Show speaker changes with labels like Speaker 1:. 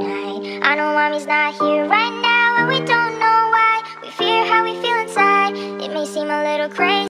Speaker 1: night I know mommy's not here right now and we don't know why. We fear how we feel inside. It may seem a little crazy.